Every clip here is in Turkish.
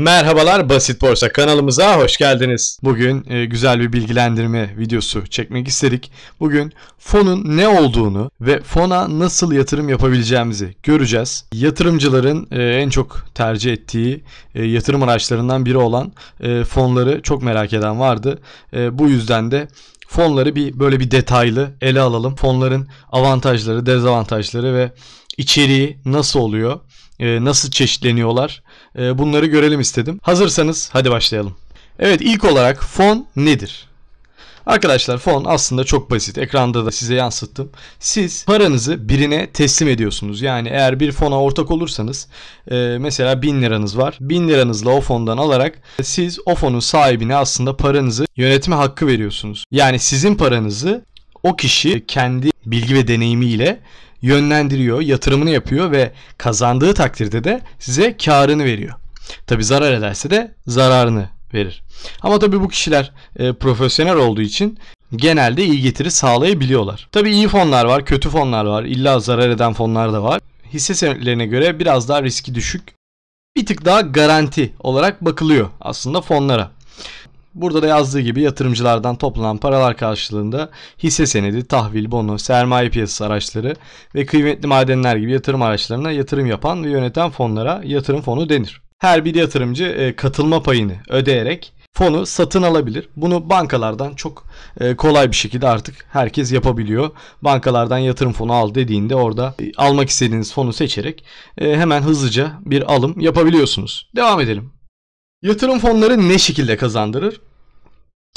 Merhabalar Basit Borsa kanalımıza hoş geldiniz. Bugün e, güzel bir bilgilendirme videosu çekmek istedik. Bugün fonun ne olduğunu ve fona nasıl yatırım yapabileceğimizi göreceğiz. Yatırımcıların e, en çok tercih ettiği e, yatırım araçlarından biri olan e, fonları çok merak eden vardı. E, bu yüzden de fonları bir böyle bir detaylı ele alalım. Fonların avantajları, dezavantajları ve içeriği nasıl oluyor? E, nasıl çeşitleniyorlar e, bunları görelim istedim. Hazırsanız hadi başlayalım. Evet ilk olarak fon nedir? Arkadaşlar fon aslında çok basit. Ekranda da size yansıttım. Siz paranızı birine teslim ediyorsunuz. Yani eğer bir fona ortak olursanız e, mesela 1000 liranız var. 1000 liranızla o fondan alarak siz o fonun sahibine aslında paranızı yönetme hakkı veriyorsunuz. Yani sizin paranızı o kişi kendi bilgi ve deneyimiyle yönlendiriyor, yatırımını yapıyor ve kazandığı takdirde de size karını veriyor. Tabi zarar ederse de zararını verir. Ama tabi bu kişiler e, profesyonel olduğu için genelde iyi getiri sağlayabiliyorlar. Tabi iyi fonlar var, kötü fonlar var, illa zarar eden fonlar da var. Hisse senetlerine göre biraz daha riski düşük, bir tık daha garanti olarak bakılıyor aslında fonlara. Burada da yazdığı gibi yatırımcılardan toplanan paralar karşılığında hisse senedi, tahvil, bono, sermaye piyasası araçları ve kıymetli madenler gibi yatırım araçlarına yatırım yapan ve yöneten fonlara yatırım fonu denir. Her bir yatırımcı e, katılma payını ödeyerek fonu satın alabilir. Bunu bankalardan çok e, kolay bir şekilde artık herkes yapabiliyor. Bankalardan yatırım fonu al dediğinde orada e, almak istediğiniz fonu seçerek hemen hızlıca bir alım yapabiliyorsunuz. Devam edelim. Yatırım fonları ne şekilde kazandırır?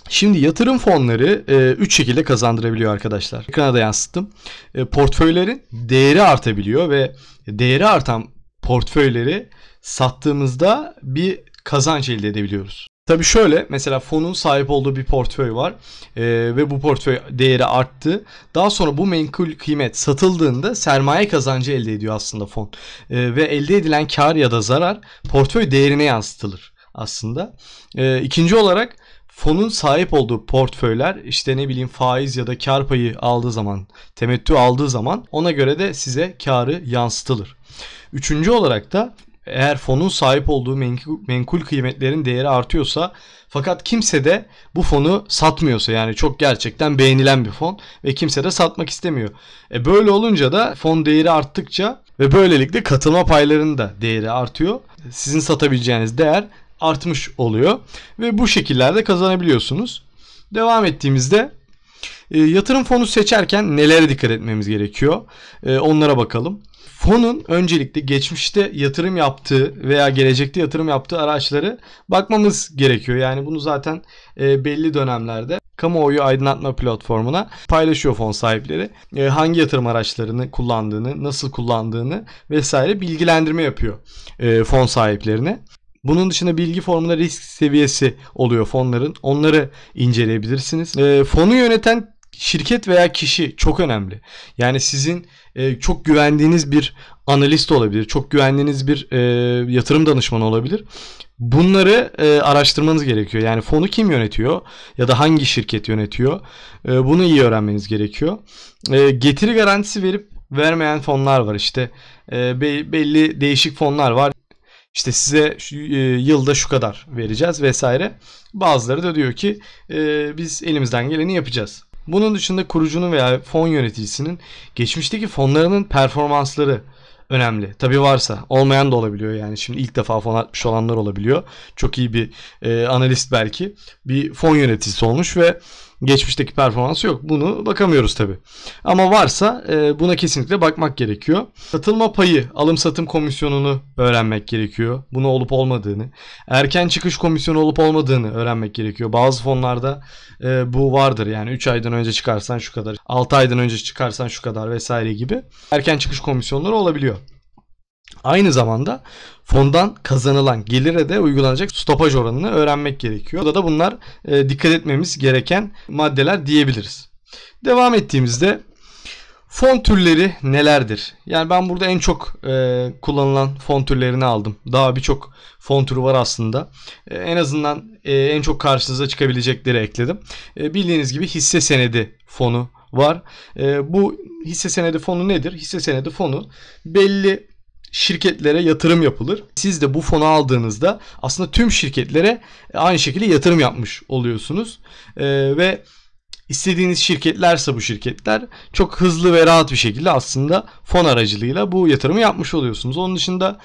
Şimdi yatırım fonları 3 e, şekilde kazandırabiliyor arkadaşlar. Ekrana da yansıttım. E, portföylerin değeri artabiliyor ve değeri artan portföyleri sattığımızda bir kazanç elde edebiliyoruz. Tabii şöyle mesela fonun sahip olduğu bir portföy var e, ve bu portföy değeri arttı. Daha sonra bu menkul kıymet satıldığında sermaye kazancı elde ediyor aslında fon. E, ve elde edilen kar ya da zarar portföy değerine yansıtılır aslında. E, ikinci olarak fonun sahip olduğu portföyler işte ne bileyim faiz ya da kar payı aldığı zaman, temettü aldığı zaman ona göre de size karı yansıtılır. Üçüncü olarak da eğer fonun sahip olduğu menkul, kıymetlerin değeri artıyorsa fakat kimse de bu fonu satmıyorsa yani çok gerçekten beğenilen bir fon ve kimse de satmak istemiyor. E böyle olunca da fon değeri arttıkça ve böylelikle katılma paylarının da değeri artıyor. Sizin satabileceğiniz değer artmış oluyor ve bu şekillerde kazanabiliyorsunuz. Devam ettiğimizde e, yatırım fonu seçerken nelere dikkat etmemiz gerekiyor? E, onlara bakalım. Fonun öncelikle geçmişte yatırım yaptığı veya gelecekte yatırım yaptığı araçları bakmamız gerekiyor. Yani bunu zaten e, belli dönemlerde kamuoyu aydınlatma platformuna paylaşıyor fon sahipleri. E, hangi yatırım araçlarını kullandığını, nasıl kullandığını vesaire bilgilendirme yapıyor e, fon sahiplerine. Bunun dışında bilgi formunda risk seviyesi oluyor fonların. Onları inceleyebilirsiniz. E, fonu yöneten şirket veya kişi çok önemli. Yani sizin e, çok güvendiğiniz bir analist olabilir. Çok güvendiğiniz bir e, yatırım danışmanı olabilir. Bunları e, araştırmanız gerekiyor. Yani fonu kim yönetiyor ya da hangi şirket yönetiyor? E, bunu iyi öğrenmeniz gerekiyor. E, getiri garantisi verip vermeyen fonlar var işte. E, belli değişik fonlar var. İşte size şu, e, yılda şu kadar vereceğiz vesaire. Bazıları da diyor ki e, biz elimizden geleni yapacağız. Bunun dışında kurucunun veya fon yöneticisinin geçmişteki fonlarının performansları önemli. Tabi varsa olmayan da olabiliyor yani şimdi ilk defa fon atmış olanlar olabiliyor. Çok iyi bir e, analist belki bir fon yöneticisi olmuş ve Geçmişteki performansı yok. Bunu bakamıyoruz tabi. Ama varsa e, buna kesinlikle bakmak gerekiyor. Satılma payı, alım satım komisyonunu öğrenmek gerekiyor. Bunu olup olmadığını. Erken çıkış komisyonu olup olmadığını öğrenmek gerekiyor. Bazı fonlarda e, bu vardır. Yani 3 aydan önce çıkarsan şu kadar, 6 aydan önce çıkarsan şu kadar vesaire gibi. Erken çıkış komisyonları olabiliyor. Aynı zamanda fondan kazanılan gelire de uygulanacak stopaj oranını öğrenmek gerekiyor. Burada da bunlar e, dikkat etmemiz gereken maddeler diyebiliriz. Devam ettiğimizde fon türleri nelerdir? Yani ben burada en çok e, kullanılan fon türlerini aldım. Daha birçok fon türü var aslında. E, en azından e, en çok karşınıza çıkabilecekleri ekledim. E, bildiğiniz gibi hisse senedi fonu var. E, bu hisse senedi fonu nedir? Hisse senedi fonu belli şirketlere yatırım yapılır. Siz de bu fonu aldığınızda aslında tüm şirketlere aynı şekilde yatırım yapmış oluyorsunuz. Ee, ve istediğiniz şirketlerse bu şirketler çok hızlı ve rahat bir şekilde aslında fon aracılığıyla bu yatırımı yapmış oluyorsunuz. Onun dışında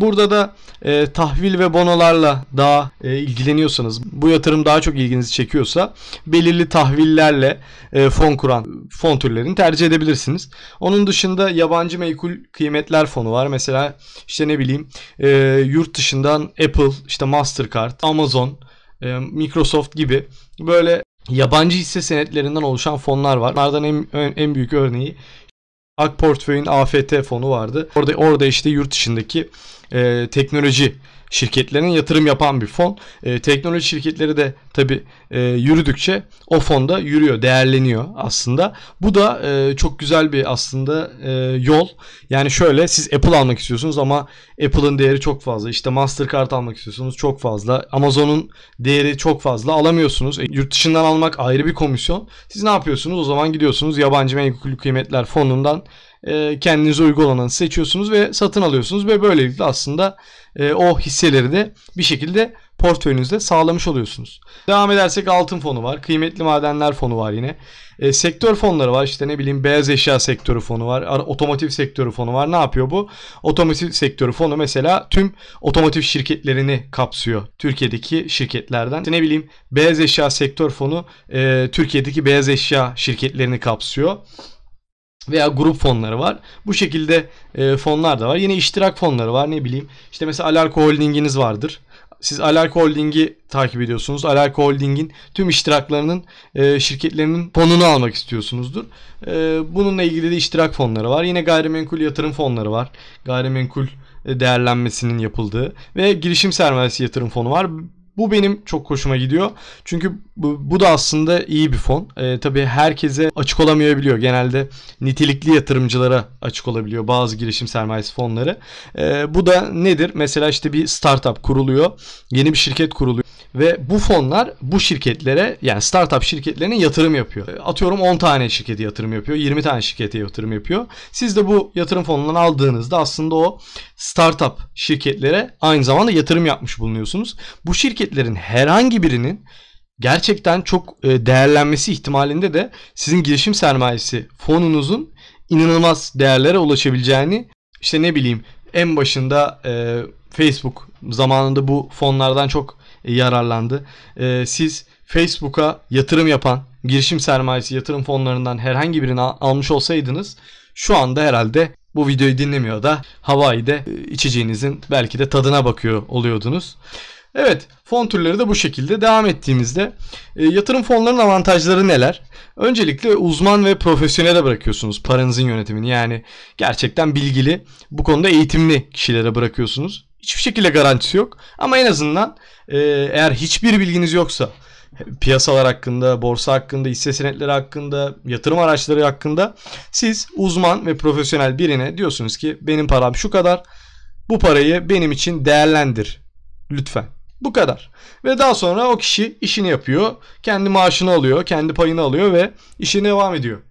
Burada da e, tahvil ve bonolarla daha e, ilgileniyorsanız, bu yatırım daha çok ilginizi çekiyorsa belirli tahvillerle e, fon kuran fon türlerini tercih edebilirsiniz. Onun dışında yabancı meykul kıymetler fonu var. Mesela işte ne bileyim e, yurt dışından Apple, işte Mastercard, Amazon, e, Microsoft gibi böyle yabancı hisse senetlerinden oluşan fonlar var. Bunlardan en, en büyük örneği Ak Portföy'ün AFT fonu vardı. Orada orada işte yurt dışındaki e, teknoloji şirketlerine yatırım yapan bir fon. E, teknoloji şirketleri de tabi e, yürüdükçe o fonda yürüyor, değerleniyor aslında. Bu da e, çok güzel bir aslında e, yol. Yani şöyle siz Apple almak istiyorsunuz ama Apple'ın değeri çok fazla. İşte Mastercard almak istiyorsunuz çok fazla. Amazon'un değeri çok fazla alamıyorsunuz. E, yurt dışından almak ayrı bir komisyon. Siz ne yapıyorsunuz? O zaman gidiyorsunuz yabancı menkul kıymetler fonundan e, kendinize uygun olanı seçiyorsunuz ve satın alıyorsunuz ve böylelikle aslında e, o hisseleri de bir şekilde portföyünüzde sağlamış oluyorsunuz. Devam edersek altın fonu var, kıymetli madenler fonu var yine. E, sektör fonları var işte ne bileyim beyaz eşya sektörü fonu var, otomotiv sektörü fonu var. Ne yapıyor bu? Otomotiv sektörü fonu mesela tüm otomotiv şirketlerini kapsıyor. Türkiye'deki şirketlerden. İşte ne bileyim beyaz eşya sektör fonu e, Türkiye'deki beyaz eşya şirketlerini kapsıyor veya grup fonları var. Bu şekilde e, fonlar da var. Yine iştirak fonları var ne bileyim. İşte mesela Alarko Holding'iniz vardır. Siz Alarko Holding'i takip ediyorsunuz. Alarko Holding'in tüm iştiraklarının e, şirketlerinin fonunu almak istiyorsunuzdur. E, bununla ilgili de iştirak fonları var. Yine gayrimenkul yatırım fonları var. Gayrimenkul e, değerlenmesinin yapıldığı ve girişim sermayesi yatırım fonu var. Bu benim çok hoşuma gidiyor. Çünkü bu, bu da aslında iyi bir fon. E, tabii herkese açık olamayabiliyor. Genelde nitelikli yatırımcılara açık olabiliyor bazı girişim sermayesi fonları. E, bu da nedir? Mesela işte bir startup kuruluyor. Yeni bir şirket kuruluyor. Ve bu fonlar bu şirketlere yani startup şirketlerine yatırım yapıyor. Atıyorum 10 tane şirkete yatırım yapıyor. 20 tane şirkete yatırım yapıyor. Siz de bu yatırım fonundan aldığınızda aslında o startup şirketlere aynı zamanda yatırım yapmış bulunuyorsunuz. Bu şirketlerin herhangi birinin gerçekten çok e, değerlenmesi ihtimalinde de sizin girişim sermayesi fonunuzun inanılmaz değerlere ulaşabileceğini işte ne bileyim en başında e, Facebook zamanında bu fonlardan çok yararlandı. E, siz Facebook'a yatırım yapan girişim sermayesi yatırım fonlarından herhangi birini almış olsaydınız şu anda herhalde bu videoyu dinlemiyor da Hawaii'de e, içeceğinizin belki de tadına bakıyor oluyordunuz. Evet fon türleri de bu şekilde devam ettiğimizde e, yatırım fonlarının avantajları neler? Öncelikle uzman ve profesyonele bırakıyorsunuz paranızın yönetimini yani gerçekten bilgili bu konuda eğitimli kişilere bırakıyorsunuz. Hiçbir şekilde garantisi yok ama en azından e, eğer hiçbir bilginiz yoksa piyasalar hakkında, borsa hakkında, hisse senetleri hakkında, yatırım araçları hakkında siz uzman ve profesyonel birine diyorsunuz ki benim param şu kadar. Bu parayı benim için değerlendir lütfen. Bu kadar. Ve daha sonra o kişi işini yapıyor. Kendi maaşını alıyor, kendi payını alıyor ve işine devam ediyor.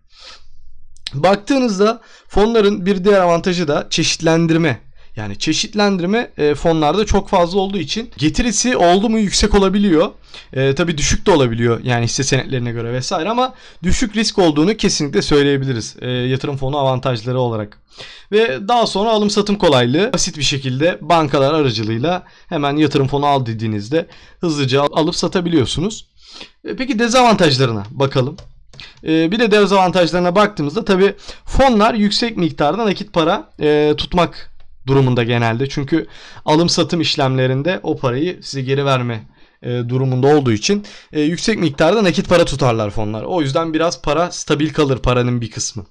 Baktığınızda fonların bir diğer avantajı da çeşitlendirme yani çeşitlendirme e, fonlarda çok fazla olduğu için getirisi oldu mu yüksek olabiliyor. E, tabii düşük de olabiliyor yani hisse senetlerine göre vesaire ama düşük risk olduğunu kesinlikle söyleyebiliriz e, yatırım fonu avantajları olarak. Ve daha sonra alım satım kolaylığı basit bir şekilde bankalar aracılığıyla hemen yatırım fonu al dediğinizde hızlıca alıp satabiliyorsunuz. E, peki dezavantajlarına bakalım. E, bir de dezavantajlarına baktığımızda tabi fonlar yüksek miktarda nakit para e, tutmak durumunda genelde. Çünkü alım satım işlemlerinde o parayı size geri verme e, durumunda olduğu için e, yüksek miktarda nakit para tutarlar fonlar. O yüzden biraz para stabil kalır paranın bir kısmı.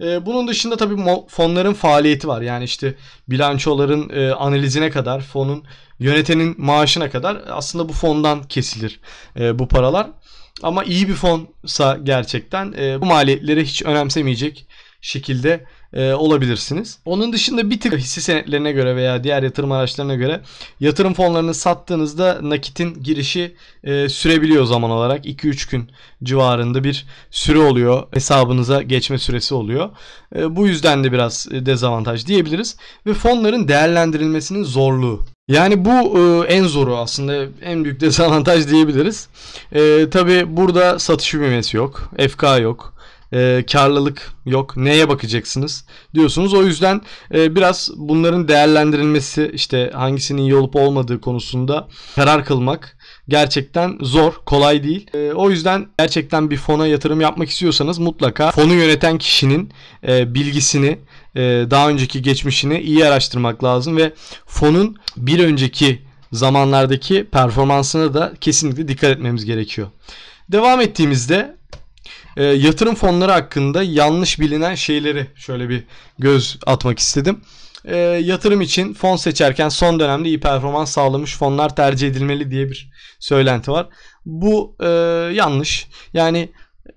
E, bunun dışında tabii fonların faaliyeti var. Yani işte bilançoların analizine kadar, fonun yönetenin maaşına kadar aslında bu fondan kesilir bu paralar. Ama iyi bir fonsa gerçekten bu maliyetleri hiç önemsemeyecek şekilde e, olabilirsiniz. Onun dışında bir tık hisse senetlerine göre veya diğer yatırım araçlarına göre yatırım fonlarını sattığınızda nakitin girişi e, sürebiliyor zaman olarak. 2-3 gün civarında bir süre oluyor. Hesabınıza geçme süresi oluyor. E, bu yüzden de biraz dezavantaj diyebiliriz. Ve fonların değerlendirilmesinin zorluğu. Yani bu e, en zoru aslında en büyük dezavantaj diyebiliriz. E, Tabi burada satış ümemesi yok. FK yok e, karlılık yok. Neye bakacaksınız diyorsunuz. O yüzden e, biraz bunların değerlendirilmesi işte hangisinin iyi olup olmadığı konusunda karar kılmak gerçekten zor, kolay değil. E, o yüzden gerçekten bir fona yatırım yapmak istiyorsanız mutlaka fonu yöneten kişinin e, bilgisini, e, daha önceki geçmişini iyi araştırmak lazım ve fonun bir önceki zamanlardaki performansına da kesinlikle dikkat etmemiz gerekiyor. Devam ettiğimizde e, yatırım fonları hakkında yanlış bilinen şeyleri şöyle bir göz atmak istedim. E, yatırım için fon seçerken son dönemde iyi performans sağlamış fonlar tercih edilmeli diye bir söylenti var. Bu e, yanlış. Yani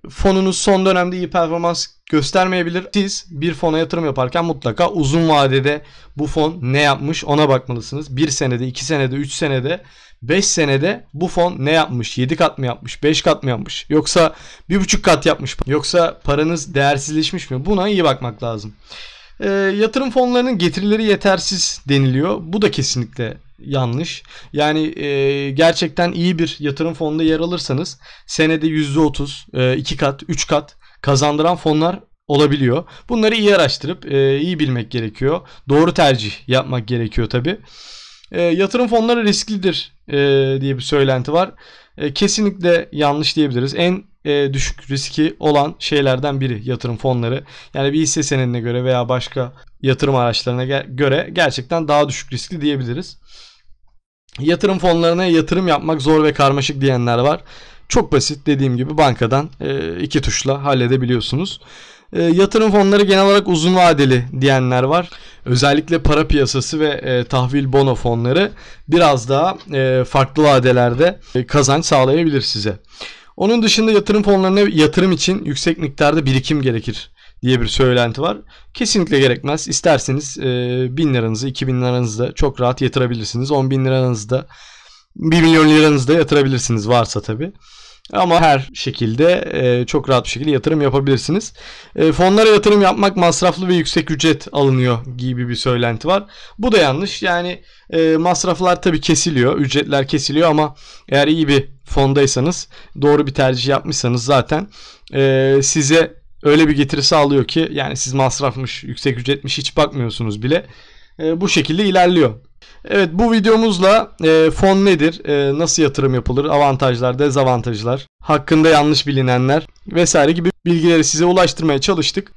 fonunuz son dönemde iyi performans göstermeyebilir. Siz bir fona yatırım yaparken mutlaka uzun vadede bu fon ne yapmış ona bakmalısınız. 1 senede, 2 senede, 3 senede 5 senede bu fon ne yapmış? 7 kat mı yapmış? 5 kat mı yapmış? Yoksa 1,5 kat yapmış mı? Yoksa paranız değersizleşmiş mi? Buna iyi bakmak lazım. E, yatırım fonlarının getirileri yetersiz deniliyor. Bu da kesinlikle yanlış. Yani e, gerçekten iyi bir yatırım fonunda yer alırsanız senede %30, e, 2 kat, 3 kat kazandıran fonlar olabiliyor. Bunları iyi araştırıp e, iyi bilmek gerekiyor. Doğru tercih yapmak gerekiyor tabi. E, yatırım fonları risklidir e, diye bir söylenti var. E, kesinlikle yanlış diyebiliriz. En e, düşük riski olan şeylerden biri yatırım fonları. Yani bir hisse senedine göre veya başka yatırım araçlarına ge- göre gerçekten daha düşük riskli diyebiliriz. Yatırım fonlarına yatırım yapmak zor ve karmaşık diyenler var. Çok basit dediğim gibi bankadan e, iki tuşla halledebiliyorsunuz. E, yatırım fonları genel olarak uzun vadeli diyenler var. Özellikle para piyasası ve e, tahvil bono fonları biraz daha e, farklı vadelerde e, kazanç sağlayabilir size. Onun dışında yatırım fonlarına yatırım için yüksek miktarda birikim gerekir diye bir söylenti var. Kesinlikle gerekmez. İsterseniz e, 1000 liranızı 2000 liranızı da çok rahat yatırabilirsiniz. 10 bin liranızı da 1 milyon liranızı da yatırabilirsiniz varsa tabi. Ama her şekilde e, çok rahat bir şekilde yatırım yapabilirsiniz. E, fonlara yatırım yapmak masraflı ve yüksek ücret alınıyor gibi bir söylenti var. Bu da yanlış. Yani e, masraflar tabi kesiliyor, ücretler kesiliyor ama eğer iyi bir fondaysanız, doğru bir tercih yapmışsanız zaten e, size öyle bir getiri sağlıyor ki yani siz masrafmış, yüksek ücretmiş hiç bakmıyorsunuz bile. E, bu şekilde ilerliyor. Evet bu videomuzla e, fon nedir, e, nasıl yatırım yapılır, avantajlar, dezavantajlar, hakkında yanlış bilinenler vesaire gibi bilgileri size ulaştırmaya çalıştık.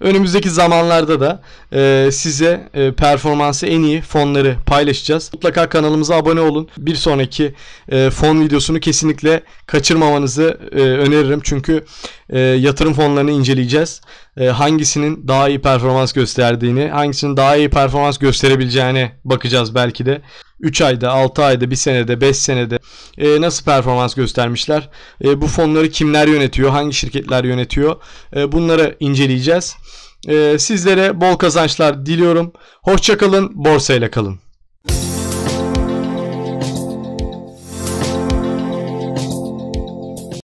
Önümüzdeki zamanlarda da e, size e, performansı en iyi fonları paylaşacağız. Mutlaka kanalımıza abone olun. Bir sonraki e, fon videosunu kesinlikle kaçırmamanızı e, öneririm. Çünkü e, yatırım fonlarını inceleyeceğiz. E, hangisinin daha iyi performans gösterdiğini, hangisinin daha iyi performans gösterebileceğine bakacağız belki de. 3 ayda, 6 ayda, 1 senede, 5 senede e, nasıl performans göstermişler? E, bu fonları kimler yönetiyor? Hangi şirketler yönetiyor? E, bunları inceleyeceğiz. E, sizlere bol kazançlar diliyorum. Hoşçakalın, borsayla kalın.